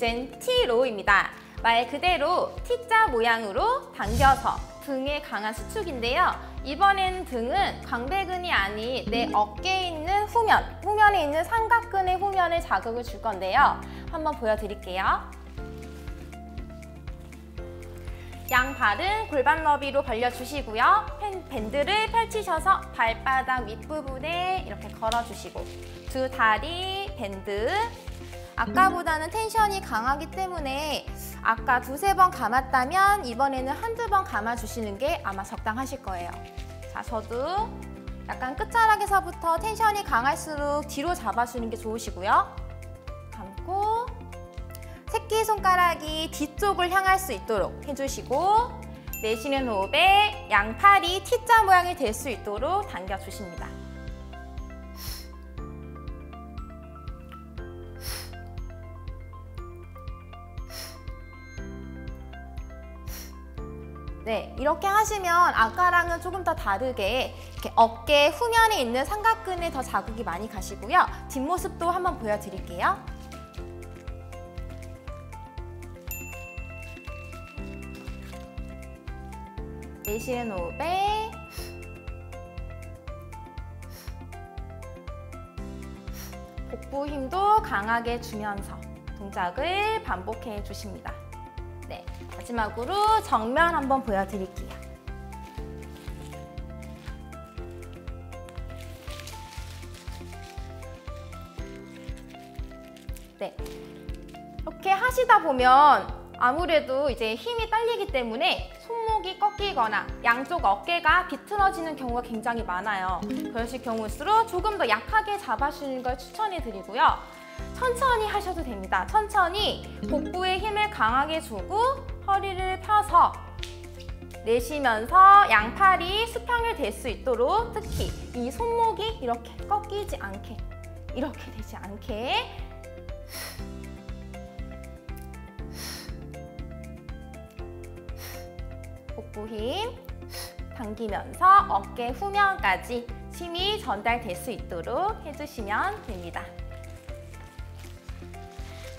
이번에는 T로우입니다. 말 그대로 T자 모양으로 당겨서 등에 강한 수축인데요. 이번엔 등은 광배근이 아닌 내 어깨에 있는 후면, 후면에 있는 삼각근의 후면에 자극을 줄 건데요. 한번 보여드릴게요. 양 발은 골반 너비로 벌려주시고요. 펜, 밴드를 펼치셔서 발바닥 윗부분에 이렇게 걸어주시고 두 다리 밴드 아까보다는 텐션이 강하기 때문에 아까 두세 번 감았다면 이번에는 한두 번 감아주시는 게 아마 적당하실 거예요. 자, 저도 약간 끝자락에서부터 텐션이 강할수록 뒤로 잡아주는 게 좋으시고요. 감고 새끼손가락이 뒤쪽을 향할 수 있도록 해주시고 내쉬는 호흡에 양팔이 T자 모양이 될 수 있도록 당겨주십니다. 네, 이렇게 하시면 아까랑은 조금 더 다르게 어깨 후면에 있는 삼각근에 더 자극이 많이 가시고요. 뒷모습도 한번 보여드릴게요. 내쉬는 호흡에 복부 힘도 강하게 주면서 동작을 반복해 주십니다. 네, 마지막으로 정면 한번 보여드릴게요. 네, 이렇게 하시다 보면 아무래도 이제 힘이 딸리기 때문에 손목이 꺾이거나 양쪽 어깨가 비틀어지는 경우가 굉장히 많아요. 그러실 경우일수록 조금 더 약하게 잡아주는 걸 추천해 드리고요. 천천히 하셔도 됩니다. 천천히 복부에 힘을 강하게 주고 허리를 펴서 내쉬면서 양팔이 수평이 될수 있도록 특히 이 손목이 이렇게 꺾이지 않게 이렇게 되지 않게 복부 힘 당기면서 어깨 후면까지 힘이 전달될 수 있도록 해주시면 됩니다.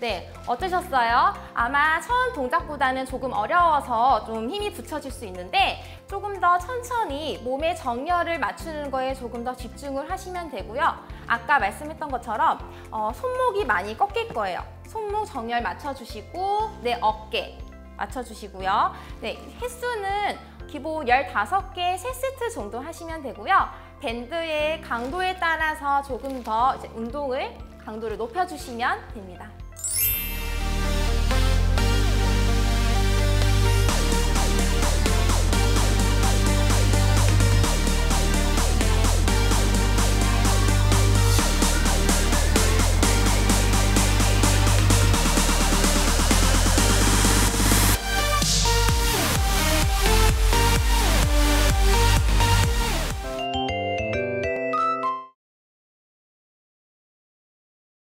네, 어떠셨어요? 아마 처음 동작보다는 조금 어려워서 좀 힘이 붙여질 수 있는데 조금 더 천천히 몸의 정렬을 맞추는 거에 조금 더 집중을 하시면 되고요. 아까 말씀했던 것처럼 어, 손목이 많이 꺾일 거예요. 손목 정렬 맞춰주시고 내 어깨 맞춰주시고요. 네, 횟수는 기본 15개 3세트 정도 하시면 되고요. 밴드의 강도에 따라서 조금 더 운동을 강도를 높여주시면 됩니다.